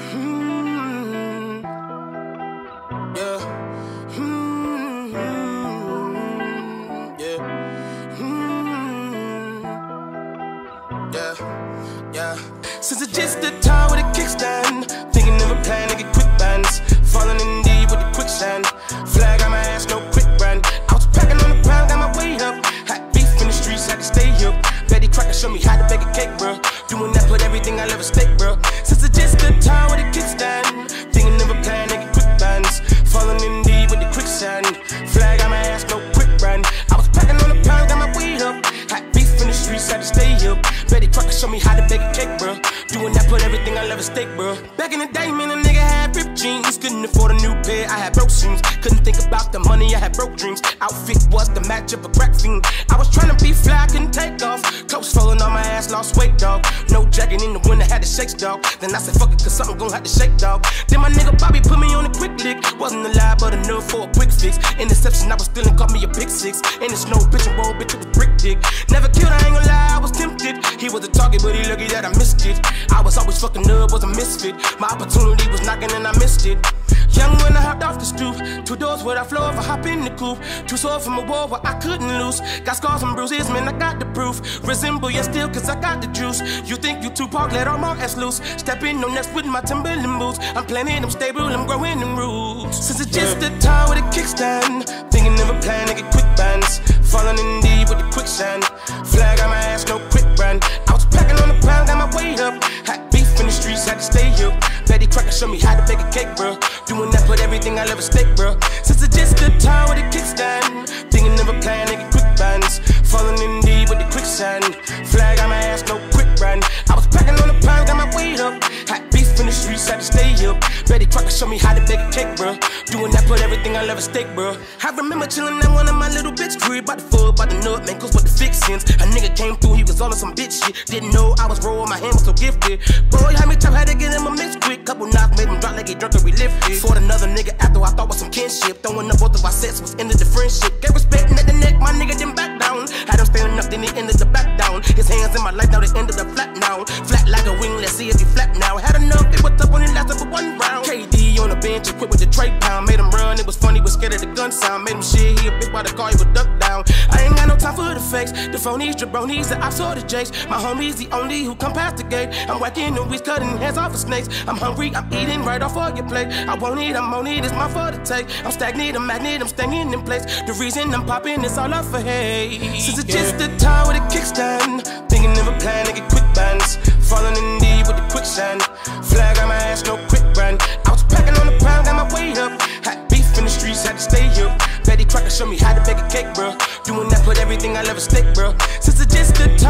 Mm-hmm. Mm-hmm. Since it's just the time with a kickstand, Put everything I at stake, bro. Since it's just the time with a kickstand, thinking of a plan get quick bands, falling in deep with the quicksand. Flag on my ass, no quick brand. I was packing on the pound, got my weight up. Hot beef in the streets, had to stay up. Betty Crocker show me how to bake a cake, bro. Doing that, put everything I at stake, bro. Back in the day, man, a nigga had ripped jeans. Couldn't afford a new pair, I had broke shoes. Couldn't think the money, I had broke dreams. Outfit was the match of a crack fiend. I was trying to be fly, couldn't take off. Clothes falling on my ass, lost weight, dog. No jacket in the winter, had to shake, dog. Then I said, fuck it, cause something gon' have to shake, dog. Then my nigga Bobby put me on a quick lick. Wasn't alive, but enough for a quick fix. Interception, I was stealing, caught me a big six. In the snow, bitch, and roll, bitch, it was brick dick. Never killed, I ain't gonna lie, I was tempted. He was a target, but he lucky that I missed it. I was always fucking up, was a misfit. My opportunity was knocking and I missed it. Young when I hopped off the stoop, two doors where I floor I hop in the coupe. Too sore from a war where I couldn't lose. Got scars and bruises, man, I got the proof. Resemble you still, cause I got the juice. You think you Tupac, let all my ass loose. Step in on next with my Timberland boots. I'm planning, I'm stable, I'm growing in roots. Since it's just the time with a kickstand, thinking of a plan to get quick bands. Falling in deep with the quicksand. Flag on my ass, no quick brand. I was packing on the pound, got my weight up. Hot beef in the streets, had to stay up. Betty Crocker show me how to bake a cake, bro. Everything I love at stake, bro. Since it's just the time with a kickstand, thinking of a plan get quick bands. Falling in deep with the quicksand. Flag on my ass, no quick brand. I was packing on the pound, got my weight up. Hot beef in the streets, had to stay up. Betty Crocker show me how to bake a cake, bro. Doing that, put everything I love at stake, bro. I remember chilling at one of my little bitch crib, by the foot, by the nut, man, cause what the fixins. A nigga came through, he was all on some bitch shit. Didn't know I was raw, my hand was so gifted. Boy, how he drunk and relifted. Fought another nigga after I thought was some kinship. Throwing up both of our sets was ended the friendship. Gave respect at the neck, my nigga didn't back down. Had him standing up, then he ended the back down. His hands in my life, now they ended the flat now. Flat like a wing, let's see if he flat now. Had enough, it was tough when it lasted for one round. KD on the bench, equipped with the tray pound. Made him run, it was funny, was scared of the gun sound. Made him shit, he a bitch by the car, he would duck down. I ain't got no time for the fakes. The phonies, jabronis, the ops or the jakes. My homies, the only who come past the gate. I'm whacking the weeds, cutting heads off of snakes. I'm hungry, I'm eating right off of your plate. I won't eat, I'm on it, it's my fault to take. I'm stagnant, I'm magnet, I'm staying in place. The reason I'm popping is all up for hate. Since it's just the time with a kickstand, thinking of a plan to get quick bands. Show me how to bake a cake, bro. Doing that, put everything I love at stake, bro. Since it's just the time a.